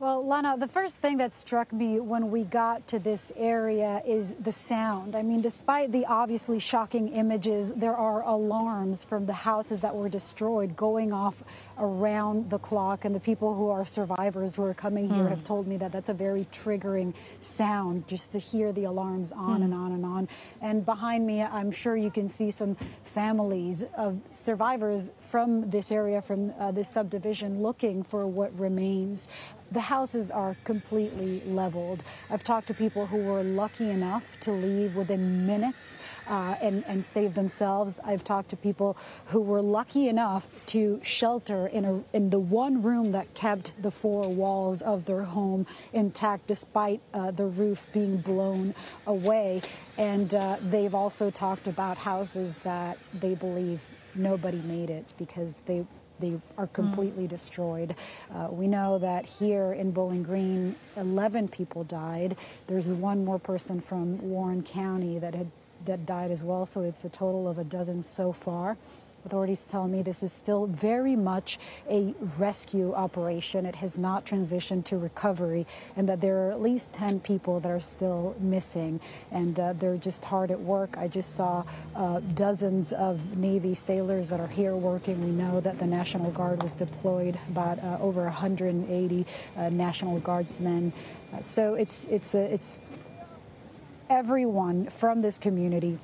Well, Lana, the first thing that struck me when we got to this area is the sound. I mean, despite the obviously shocking images, there are alarms from the houses that were destroyed going off around the clock. And the people who are survivors who are coming here mm. have told me that that's a very triggering sound just to hear the alarms on mm. and on and on. And behind me, I'm sure you can see some families of survivors from this area, from uh, this subdivision, looking for what remains. The houses are completely leveled. I've talked to people who were lucky enough to leave within minutes uh, and, and save themselves. I've talked to people who were lucky enough to shelter in, a, in the one room that kept the four walls of their home intact despite uh, the roof being blown away. And uh, they've also talked about houses that they believe nobody made it because they they are mm. completely mm. destroyed. Uh, we know that here in Bowling Green, 11 people died. There's one more person from Warren County that had that died as well, so it's a total of a dozen so far. Authorities tell me this is still very much a rescue operation. It has not transitioned to recovery, and that there are at least 10 people that are still missing, and uh, they're just hard at work. I just saw uh, dozens of Navy sailors that are here working. We know that the National Guard was deployed, about uh, over 180 uh, National Guardsmen. So it's it's it's everyone from this community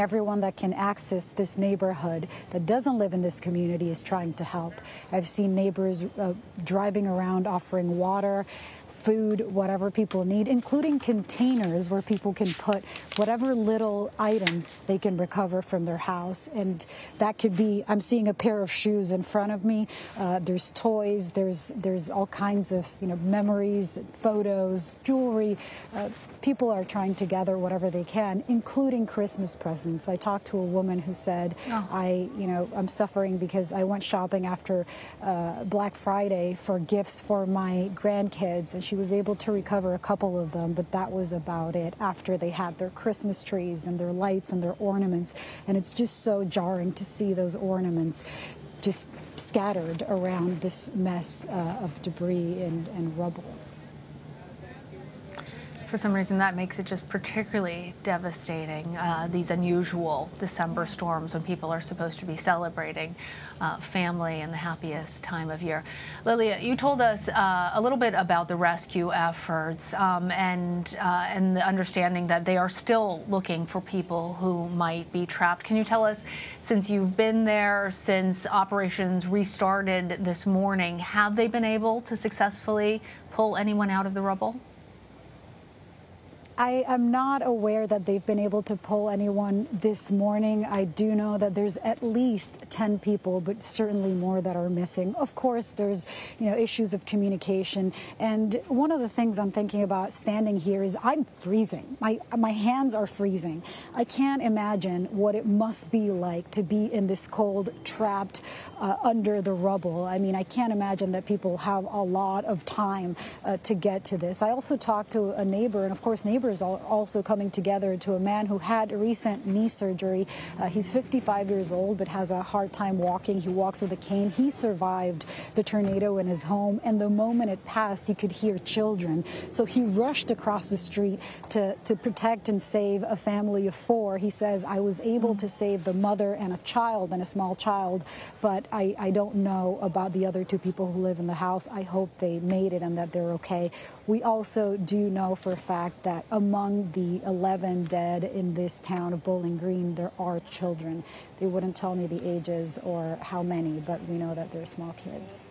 everyone that can access this neighborhood that doesn't live in this community is trying to help. I've seen neighbors uh, driving around offering water food, whatever people need, including containers where people can put whatever little items they can recover from their house. And that could be, I'm seeing a pair of shoes in front of me. Uh, there's toys, there's, there's all kinds of, you know, memories, photos, jewelry. Uh, people are trying to gather whatever they can, including Christmas presents. I talked to a woman who said, oh. I, you know, I'm suffering because I went shopping after uh, Black Friday for gifts for my grandkids, and she was able to recover a couple of them, but that was about it after they had their Christmas trees and their lights and their ornaments. And it's just so jarring to see those ornaments just scattered around this mess uh, of debris and, and rubble for some reason that makes it just particularly devastating, uh, these unusual December storms when people are supposed to be celebrating uh, family and the happiest time of year. Lilia, you told us uh, a little bit about the rescue efforts um, and, uh, and the understanding that they are still looking for people who might be trapped. Can you tell us, since you've been there, since operations restarted this morning, have they been able to successfully pull anyone out of the rubble? I am not aware that they've been able to pull anyone this morning. I do know that there's at least 10 people, but certainly more that are missing. Of course, there's you know issues of communication, and one of the things I'm thinking about standing here is I'm freezing. My my hands are freezing. I can't imagine what it must be like to be in this cold, trapped uh, under the rubble. I mean, I can't imagine that people have a lot of time uh, to get to this. I also talked to a neighbor, and of course, neighbors neighbors also coming together to a man who had a recent knee surgery. Uh, he's 55 years old but has a hard time walking. He walks with a cane. He survived the tornado in his home, and the moment it passed, he could hear children. So he rushed across the street to, to protect and save a family of four. He says, I was able to save the mother and a child and a small child, but I, I don't know about the other two people who live in the house. I hope they made it and that they're okay. We also do know for a fact that among the 11 dead in this town of Bowling Green, there are children. They wouldn't tell me the ages or how many, but we know that they're small kids.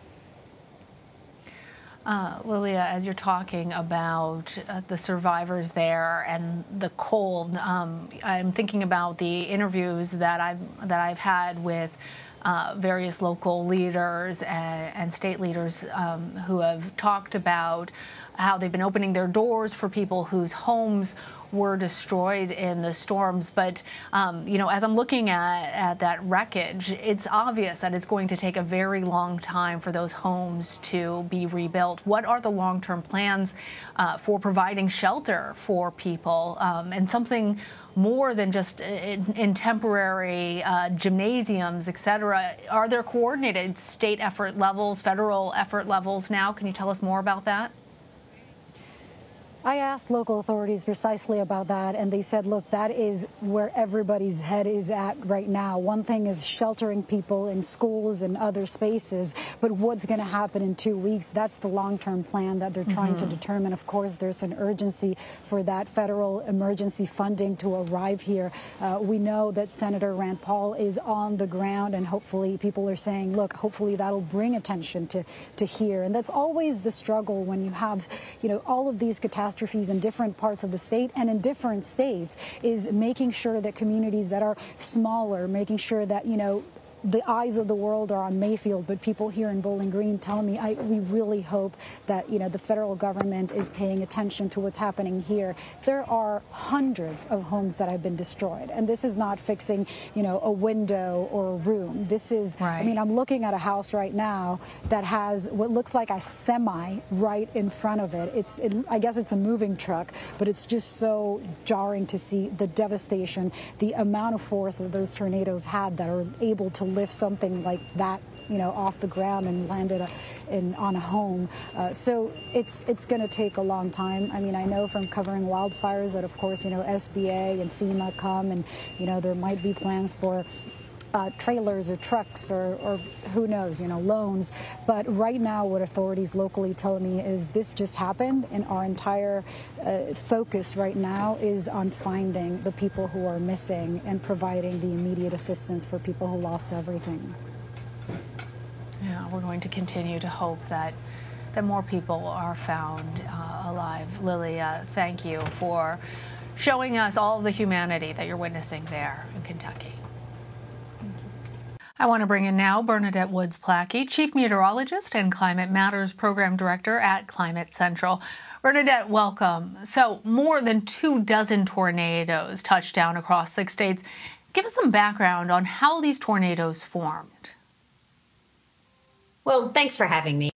Uh, Lilia, as you're talking about uh, the survivors there and the cold, um, I'm thinking about the interviews that I've that I've had with uh, various local leaders and, and state leaders um, who have talked about how they've been opening their doors for people whose homes were destroyed in the storms. But, um, you know, as I'm looking at, at that wreckage, it's obvious that it's going to take a very long time for those homes to be rebuilt. What are the long term plans uh, for providing shelter for people um, and something more than just in, in temporary uh, gymnasiums, et cetera? Are there coordinated state effort levels, federal effort levels now? Can you tell us more about that? I asked local authorities precisely about that, and they said, look, that is where everybody's head is at right now. One thing is sheltering people in schools and other spaces, but what's going to happen in two weeks? That's the long term plan that they're trying mm -hmm. to mm-hmm. determine. Of course, there's an urgency for that federal emergency funding to arrive here. Uh, we know that Senator Rand Paul is on the ground, and hopefully, people are saying, look, hopefully that'll bring attention to, to here. And that's always the struggle when you have, you know, all of these catastrophes catastrophes in different parts of the state and in different states is making sure that communities that are smaller, making sure that, you know, the eyes of the world are on Mayfield, but people here in Bowling Green tell me, I, we really hope that you know the federal government is paying attention to what's happening here. There are hundreds of homes that have been destroyed, and this is not fixing you know a window or a room. This is, right. I mean, I'm looking at a house right now that has what looks like a semi right in front of it. It's, it, I guess it's a moving truck, but it's just so jarring to see the devastation, the amount of force that those tornadoes had that are able to lift something like that you know, off the ground and land it in, on a home. Uh, so it's it's going to take a long time. I mean, I know from covering wildfires that, of course, you know, SBA and FEMA come and, you know, there might be plans for uh, trailers or trucks or, or, who knows, you know, loans. But right now, what authorities locally tell me is this just happened, and our entire uh, focus right now is on finding the people who are missing and providing the immediate assistance for people who lost everything. Yeah, we're going to continue to hope that that more people are found uh, alive. Lily, uh, thank you for showing us all the humanity that you're witnessing there in Kentucky. I want to bring in now Bernadette Woods Placky, Chief Meteorologist and Climate Matters Program Director at Climate Central. Bernadette, welcome. So, more than two dozen tornadoes touched down across six states. Give us some background on how these tornadoes formed. Well, thanks for having me.